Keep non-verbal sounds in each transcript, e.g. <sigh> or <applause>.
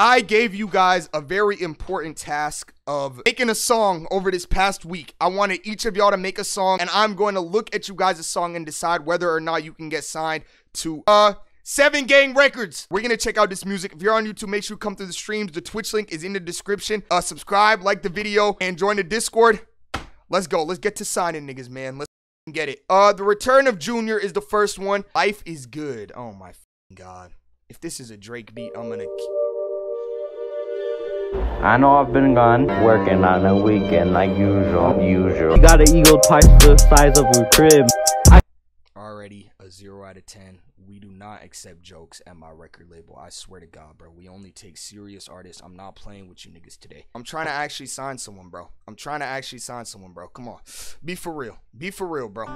I gave you guys a very important task of making a song over this past week. I wanted each of y'all to make a song, and I'm going to look at you guys' song and decide whether or not you can get signed to uh Seven Gang Records. We're gonna check out this music. If you're on YouTube, make sure you come through the streams. The Twitch link is in the description. Uh, subscribe, like the video, and join the Discord. Let's go. Let's get to signing, niggas, man. Let's get it. Uh, the return of Junior is the first one. Life is good. Oh my god. If this is a Drake beat, I'm gonna. I know I've been gone working on a weekend like usual, usual. You got an ego twice the size of your crib. I Already a zero out of ten. We do not accept jokes at my record label. I swear to God, bro. We only take serious artists. I'm not playing with you niggas today. I'm trying to actually sign someone, bro. I'm trying to actually sign someone, bro. Come on. Be for real. Be for real, bro.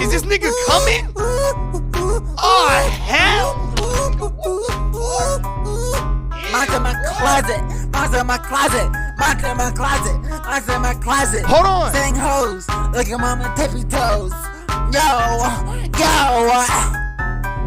Is this nigga coming? Mine's in my closet. Mine's in my closet. Mine's in my closet. Mine's in my closet. Hold on. Sing hoes. Look at mama tippy toes. Yo, yo.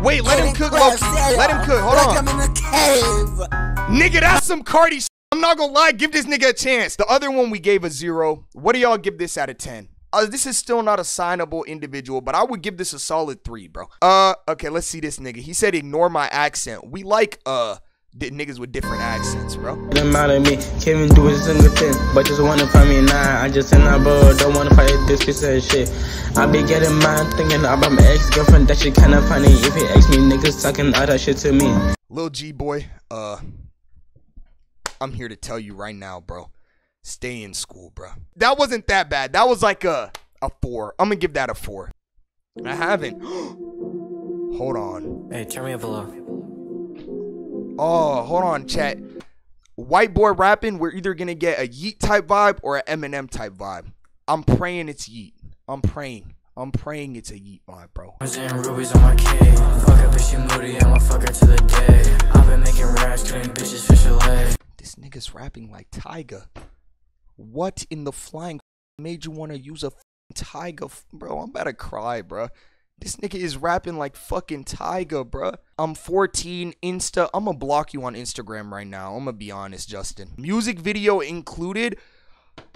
Wait, let him cook, Loki. Let him cook. Hold Look, on. I'm in the cave. Nigga, that's some Cardi I'm not gonna lie, give this nigga a chance. The other one we gave a zero. What do y'all give this out of 10? Uh, this is still not a signable individual, but I would give this a solid three, bro. Uh, okay, let's see this nigga. He said ignore my accent. We like, uh, niggas with different accents, bro. them out of me. Can't even do a single thing, but just wanna find me now. I just in that bro, don't wanna fight this piece of shit. I be getting mad thinking about my ex girlfriend. That shit kinda funny. If he ex me, niggas talking all that shit to me. Lil G boy, uh, I'm here to tell you right now, bro. Stay in school, bro. That wasn't that bad. That was like a a four. I'm gonna give that a four. I haven't. <gasps> Hold on. Hey, turn me up a little. Oh, hold on, chat. White boy rapping, we're either gonna get a Yeat type vibe or an Eminem type vibe. I'm praying it's Yeat. I'm praying. I'm praying it's a Yeat vibe, bro. Rubies on my cave. Fuck up, bitch, moody. I'ma fuck her to the day. I've been making raps, killing bitches, fish fillet. This nigga's rapping like Tyga. What in the flying made you want to use a Tyga, bro? I'm about to cry, bro. This nigga is rapping like fucking Tyga, bro. I'm 14, Insta. I'm gonna block you on Instagram right now. I'm gonna be honest, Justin. Music video included.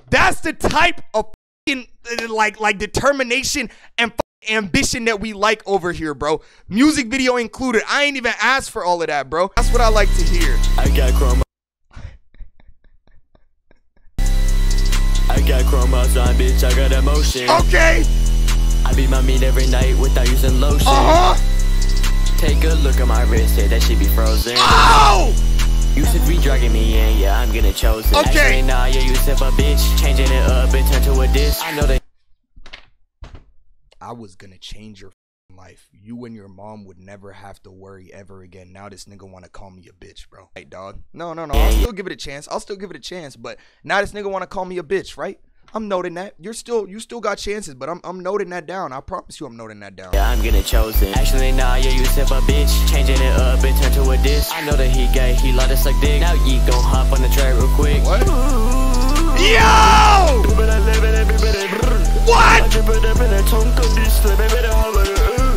That's the type of fucking, uh, like like determination and ambition that we like over here, bro. Music video included. I ain't even asked for all of that, bro. That's what I like to hear. I got chroma. <laughs> I got chromosome, bitch. I got emotion. Okay. I beat my meat every night without using lotion. Uh huh. Take a look at my wrist, say that she be frozen. Oh! Yusuf be dragging me in, yeah, I'm getting chosen. Okay. Actually, nah, yeah, Yusuf a bitch. Changing it up and turn to a diss. I know they I was gonna change your life. You and your mom would never have to worry ever again. Now this nigga wanna call me a bitch, bro. Right, dog. No, no, no. I'll still give it a chance. I'll still give it a chance. But now this nigga wanna call me a bitch, right? I'm noting that. You're still, you still got chances, but I'm, I'm noting that down. I promise you, I'm noting that down. Yeah, I'm getting chosen. Actually, nah, yeah, Yusuf a bitch. Changing it up and turn to a diss. I know that he gay, he love to suck dick. Now ye gon' hop on the track real quick. What? Yo! What?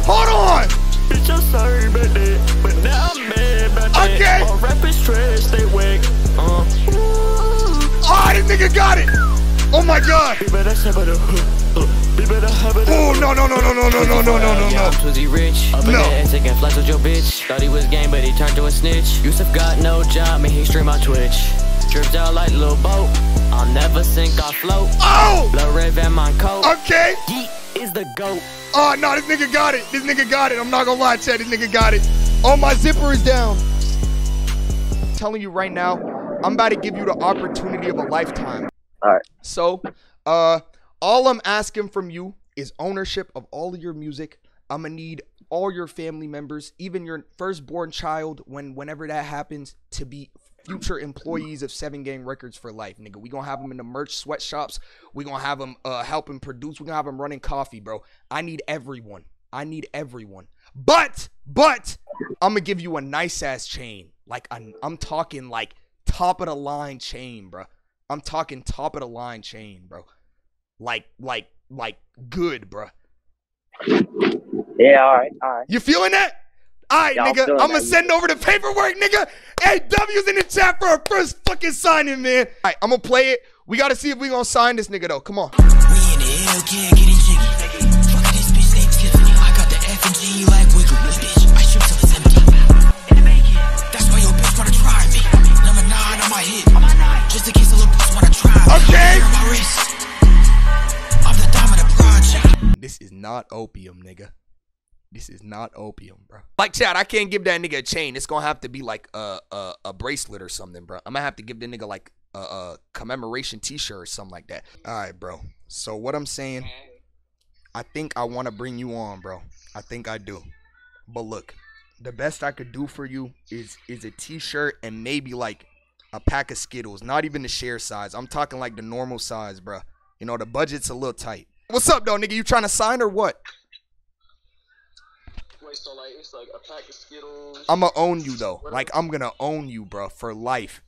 Hold on. Bitch, I'm sorry about that, but now I'm mad about that. Okay. My rap is trash, they whack. Uh. Oh, this nigga got it. Oh my god. Be better, have it, be uh, uh, better, have it. Oh no no no no no no no no no no Yeah, no. I'm Twizzy rich. Up in No. the ass again, flash with your bitch. Thought he was game, but he turned to a snitch. Yusuf got no job, and he stream on Twitch. Dripped out like a little boat. I'll never sink, I'll float. Oh. Blow red van my coat. Okay. Yeat is the goat. Oh no, this nigga got it. This nigga got it. I'm not gonna lie, Chad. This nigga got it. Oh, my zipper is down. I'm telling you right now, I'm about to give you the opportunity of a lifetime. All right. So, uh, all I'm asking from you is ownership of all of your music. I'm gonna need all your family members, even your firstborn child, when whenever that happens, to be future employees of Seven Gang Records for life, nigga. We gonna have them in the merch sweatshops. We gonna have them uh, helping produce. We gonna have them running coffee, bro. I need everyone. I need everyone. But, but, I'm gonna give you a nice ass chain. Like I'm, I'm talking like top of the line chain, bro. I'm talking top of the line chain, bro. Like, like, like good, bro. Yeah, all right, all right. You feeling that? All right, Yeah, I'm nigga. I'm gonna send over the paperwork, nigga. Hey, W's in the chat for our first fucking signing, man. All right, I'm gonna play it. We gotta see if we gonna sign this nigga though. Come on. Project. This is not opium, nigga. This is not opium, bro. Like Chad, I can't give that nigga a chain. It's gonna have to be like a a, a bracelet or something, bro. I'm gonna have to give the nigga like a, a commemoration T-shirt or something like that. All right, bro. So what I'm saying, I think I want to bring you on, bro. I think I do. But look, the best I could do for you is is a T-shirt and maybe like a pack of Skittles. Not even the share size. I'm talking like the normal size, bro. You know the budget's a little tight. What's up, though, nigga? You trying to sign or what? Wait, so like it's like a pack of Skittles. I'ma own you though. Like I'm gonna own you, bro, for life.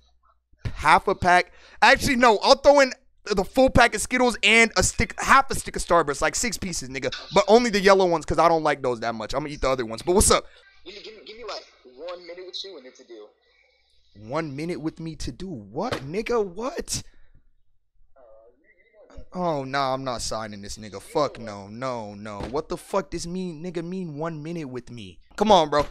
Half a pack. Actually, no. I'll throw in the full pack of Skittles and a stick, half a stick of Starburst, like six pieces, nigga. But only the yellow ones, cause I don't like those that much. I'm gonna eat the other ones. But what's up? Give me, give me, give me like one minute with you and it's a deal. One minute with me to do what, nigga? What? Oh no, I'm not signing this nigga. Fuck no, no, no. What the fuck does mean, nigga? Mean one minute with me? Come on, bro.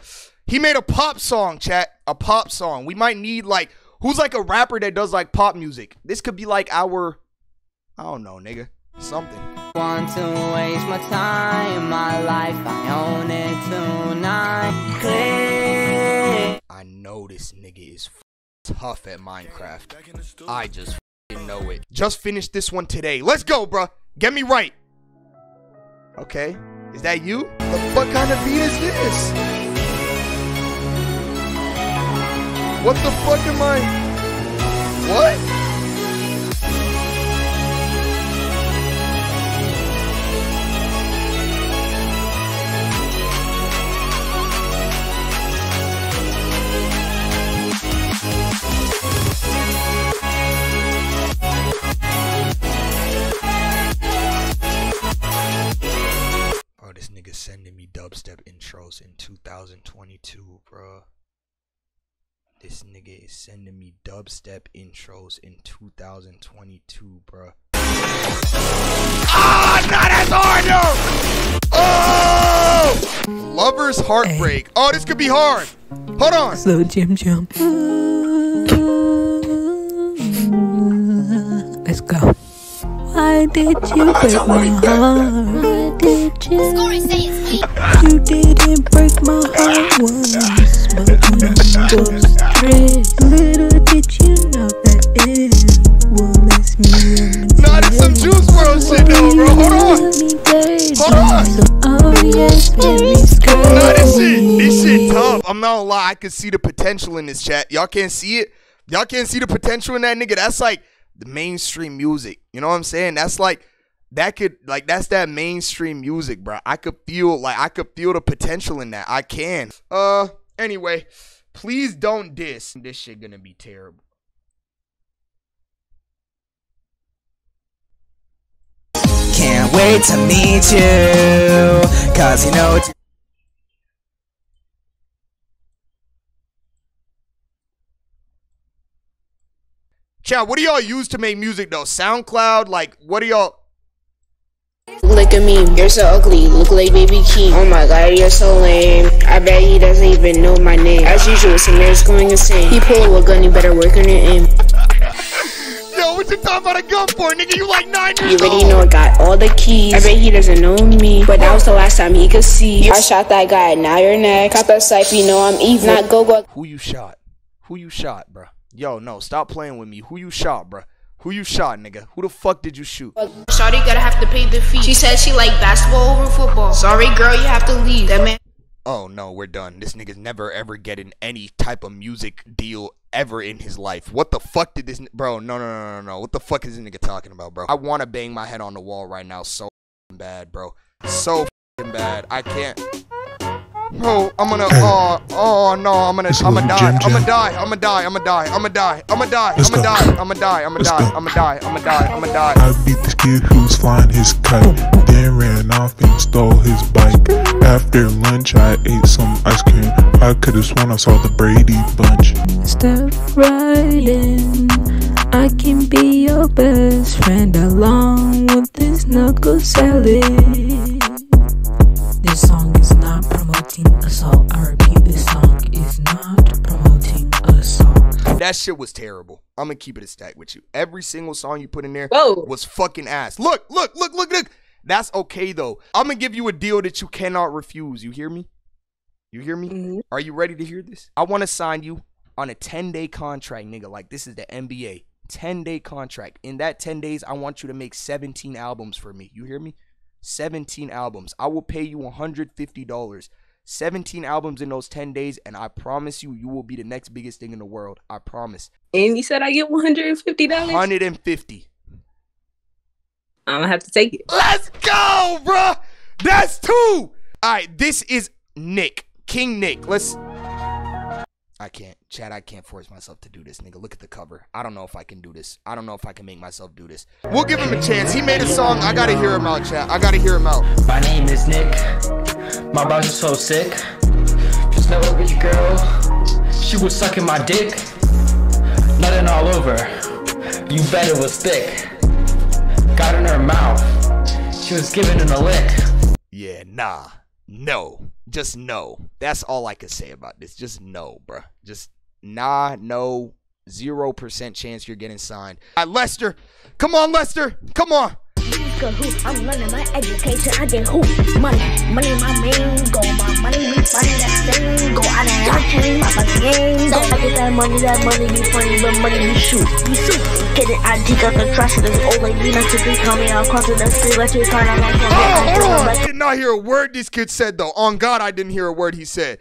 He made a pop song, chat. A pop song. We might need like who's like a rapper that does like pop music. This could be like our, I don't know, nigga. Something. Want to waste my time, my life, I own it tonight. Click. I know this nigga is tough at Minecraft. I just know it. Just finished this one today. Let's go, bruh. Get me right. Okay. Is that you? The fuck kind of beat is this? What the fuck am I? What? Bro, this nigga sending me dubstep intros in 2022, bro. This nigga is sending me dubstep intros in 2022, bro. Ah, not as hard, no! Oh! Lover's heartbreak. Oh, this could be hard. Hold on. Slow Jim Jim. Let's go. Why did you break my heart? Why did you? You didn't break my heart once, but when you go straight, little did you know that it will mess me up. Nah, this some Juice WRLD shit though, bro. Hold on. Hold on. Oh yes, very. Nah, this shit, this shit tough. I'm not gonna lie, I can see the potential in this chat. Y'all can't see it. Y'all can't see the potential in that nigga. That's like the mainstream music. You know what I'm saying? That's like that could like that's that mainstream music, bro. I could feel like I could feel the potential in that. I can. Uh anyway, please don't diss. This shit gonna be terrible. Can't wait to meet you. Cause you know. Chat, what do y'all use to make music though? SoundCloud? Like what do y'all Look at me, you're so ugly, look like baby Keem. Oh my god, you're so lame. I bet he doesn't even know my name. As usual, Samir's going insane. He pull a gun, you better work on your aim. Yo, what you talking about a gun for, nigga? You like nine years You already old. know I got all the keys. I bet he doesn't know me, but that was the last time he could see. I shot that guy, now you're next. Cop that snipe, you know I'm evil. Not go go. Who you shot? Who you shot, bruh? Yo, no, stop playing with me. Who you shot, bruh? Who you shot, nigga? Who the fuck did you shoot? Shawty gotta have to pay the fee. She said she like basketball over football. Sorry, girl, you have to leave. That man. Oh no, we're done. This nigga's never ever getting any type of music deal ever in his life. What the fuck did this bro? No, no, no, no, no. What the fuck is this nigga talking about, bro? I want to bang my head on the wall right now so bad, bro. So f***ing bad. I can't. Bro, I'm gonna. Oh, oh no, I'm gonna. I'm gonna die. I'm gonna die. I'm gonna die. I'm gonna die. I'm gonna die. I'm gonna die. I'm gonna die. I'm gonna die. I'm gonna die. I'm gonna die. I'm gonna die. I'm gonna die. I beat this kid who was flying his kite, then ran off and stole his bike. After lunch, I ate some ice cream. I could have sworn I saw the Brady Bunch. Step right in. I can be your best friend along with this knuckle salad. This song is not promoting assault. I repeat, this song is not promoting assault. That shit was terrible. I'm gonna keep it a stack with you. Every single song you put in there Whoa. was fucking ass. Look, look, look, look, look. That's okay though. I'm gonna give you a deal that you cannot refuse. You hear me? You hear me? Mm-hmm. Are you ready to hear this? I want to sign you on a 10 day contract, nigga. Like this is the NBA. 10 day contract. In that 10 days, I want you to make 17 albums for me. You hear me? 17 albums. I will pay you $150. 17 albums in those 10 days, and I promise you, you will be the next biggest thing in the world. I promise. And you said I get one hundred and fifty dollars. 150. I'm gonna have to take it. Let's go, bruh. That's two. All right, this is Nick, King Nick. Let's. I can't, Chad. I can't force myself to do this, nigga. Look at the cover. I don't know if I can do this. I don't know if I can make myself do this. We'll give him a chance. He made a song. I gotta hear him out, Chad. I gotta hear him out. My name is Nick. My bars are so sick. Just know a rich girl. She was sucking my dick. Nothing all over. You bet it was thick. Got in her mouth. She was giving it a lick. Yeah, nah, no, just no. That's all I can say about this. Just no, bruh. Just nah, no, zero percent chance you're getting signed. Lester, come on, Lester, come on. I'm learning my education. I did who? Money. Money my main goal. My money be funny. That go. I done I change my fucking game. Don't forget that money. That money be funny, but money be shoot. Be shoot. Get it. I dig up the trash of this old lady. Not to be coming out. Cross the street. Let you turn on Oh, I did not hear a word this kid said though. On God, I didn't hear a word he said.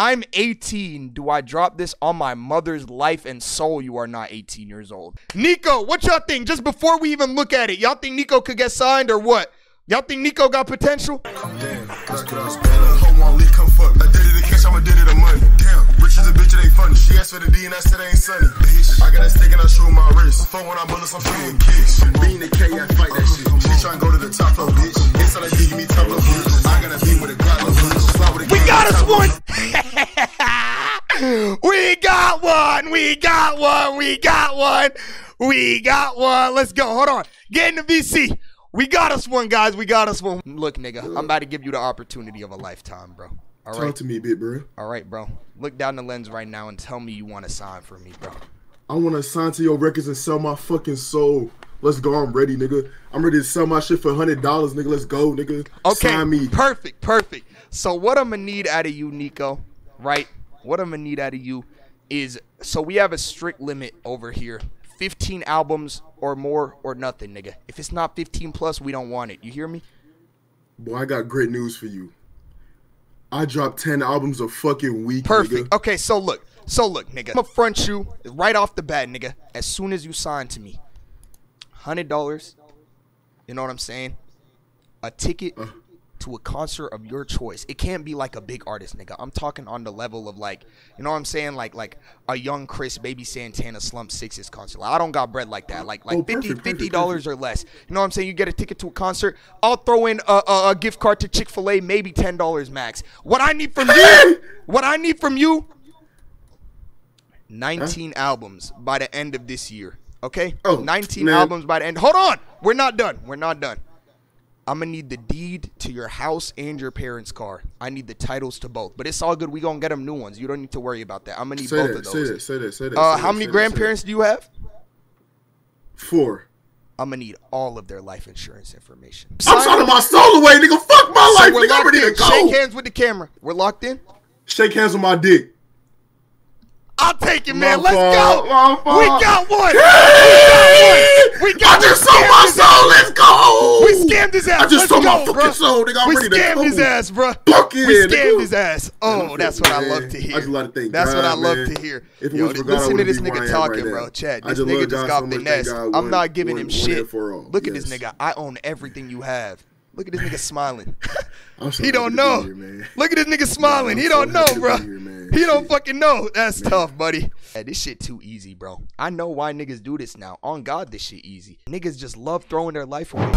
I'm 18. Do I drop this on my mother's life and soul? You are not 18 years old. Nico, what y'all think? Just before we even look at it, y'all think Nico could get signed or what? Y'all think Nico got potential? A bitch, it ain't funny. She asked for the D and I said it ain't sunny. Bitch, I got a stick and I shoot my wrist. Phone when I bullets, I'm shooting kicks. Being the K, I fight that shit. She tryna go to the top floor, bitch. It's like give me top floor, bitch. I got a beat with a Glock, no bitch. Slide with a We got us top one. <laughs> we got one. We got one. We got one. We got one. Let's go. Hold on. Get in the VC. We got us one, guys. We got us one. Look, nigga, I'm about to give you the opportunity of a lifetime, bro. All Talk right. to me, a bit, bro. All right, bro. Look down the lens right now and tell me you want to sign for me, bro. I wanna sign to your records and sell my fucking soul. Let's go. I'm ready, nigga. I'm ready to sell my shit for hundred dollars, nigga. Let's go, nigga. Okay. Sign me. Perfect. Perfect. So what I'm gonna need out of you, Nico, right? What I'm gonna need out of you is so we have a strict limit over here. 15 albums or more or nothing, nigga. If it's not 15 plus, we don't want it. You hear me? Boy, I got great news for you. I dropped ten albums a fucking week. Perfect. Nigga. Okay, so look. So look, nigga. I'm gonna front you right off the bat, nigga. As soon as you sign to me. Hundred dollars. You know what I'm saying? A ticket uh. To a concert of your choice. It can't be like a big artist, nigga. I'm talking on the level of like, you know what I'm saying? Like like a young Chris, Baby Santana, Slump Sixes concert. Like, I don't got bread like that. Like like Oh, 50 perfect, perfect, dollars or less. You know what I'm saying? You get a ticket to a concert. I'll throw in a, a, a gift card to Chick Fil A, maybe ten dollars max. What I need from you, <laughs> what I need from you, 19 albums by the end of this year. Okay? Oh, 19 man. albums by the end. Hold on. We're not done. We're not done. I'm gonna need the deed to your house and your parents' car. I need the titles to both, but it's all good. We gonna get them new ones. You don't need to worry about that. I'm gonna need Say both that, of say those. that, say that, say that, Uh, say how that, many say grandparents do you have? Four. I'm gonna need all of their life insurance information. I'm signing my soul away, nigga. Fuck my So life, nigga. I'm ready to go. Shake hands with the camera. We're locked in. Shake hands with my dick. I'll take it, man. My Let's fault, go. my. We got one. Hey! We got one. We got I just sold my soul. Let's go. We scammed his ass. I just Let's sold my go, fucking bro. soul, nigga. I'm we ready scammed go. his ass, bro. Fuck we scammed nigga. his ass. Oh, that's what I love to I hear. just love to thank That's what I love man. to hear. If Yo, for God, to this I nigga talking, right bro. Chad, this nigga just got so much, finesse. thank God, I'm not giving him shit. and for all. Look at this nigga. I own everything you have. Look at this nigga smiling. <laughs> So he don't know. here. Look at this nigga smiling. He so don't know, happy to be bro. here, he don't fucking know. That's tough, buddy. Yeah, this shit too easy, bro. I know why niggas do this now. On God, this shit easy. Niggas just love throwing their life away.